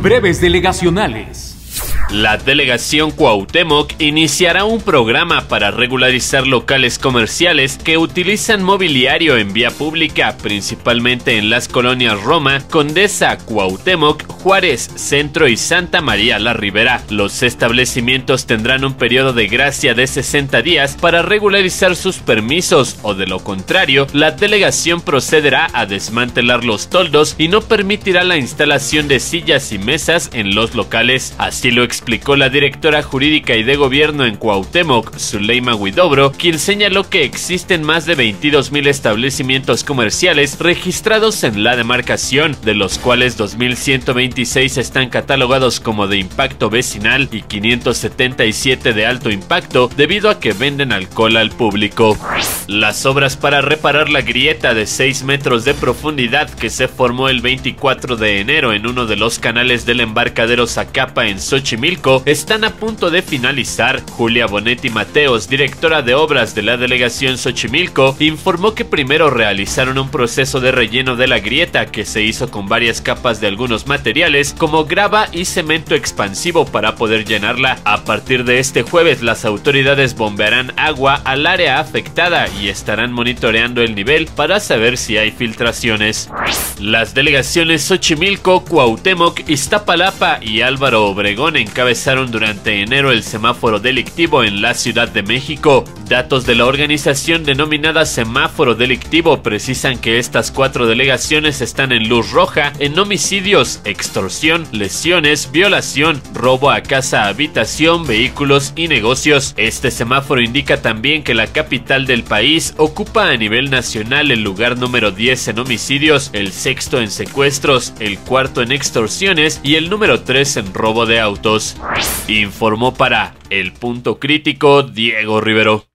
Breves delegacionales. La delegación Cuauhtémoc iniciará un programa para regularizar locales comerciales que utilizan mobiliario en vía pública, principalmente en las colonias Roma, Condesa, Cuauhtémoc, Juárez, Centro y Santa María la Ribera. Los establecimientos tendrán un periodo de gracia de 60 días para regularizar sus permisos o de lo contrario, la delegación procederá a desmantelar los toldos y no permitirá la instalación de sillas y mesas en los locales. Así lo explicó la directora jurídica y de gobierno en Cuauhtémoc, Zuleima Huidobro, quien señaló que existen más de 22 mil establecimientos comerciales registrados en la demarcación, de los cuales 2.126 están catalogados como de impacto vecinal y 577 de alto impacto debido a que venden alcohol al público. Las obras para reparar la grieta de 6 metros de profundidad que se formó el 24 de enero en uno de los canales del embarcadero Zacapa en Están a punto de finalizar. Julia Bonetti Mateos, directora de obras de la delegación Xochimilco, informó que primero realizaron un proceso de relleno de la grieta que se hizo con varias capas de algunos materiales como grava y cemento expansivo para poder llenarla. A partir de este jueves las autoridades bombearán agua al área afectada y estarán monitoreando el nivel para saber si hay filtraciones. Las delegaciones Xochimilco, Cuauhtémoc, Iztapalapa y Álvaro Obregón en encabezaron durante enero el semáforo delictivo en la Ciudad de México. Datos de la organización denominada Semáforo Delictivo precisan que estas cuatro delegaciones están en luz roja en homicidios, extorsión, lesiones, violación, robo a casa, habitación, vehículos y negocios. Este semáforo indica también que la capital del país ocupa a nivel nacional el lugar número 10 en homicidios, el sexto en secuestros, el cuarto en extorsiones y el número 3 en robo de autos. Informó para El Punto Crítico Diego Rivero.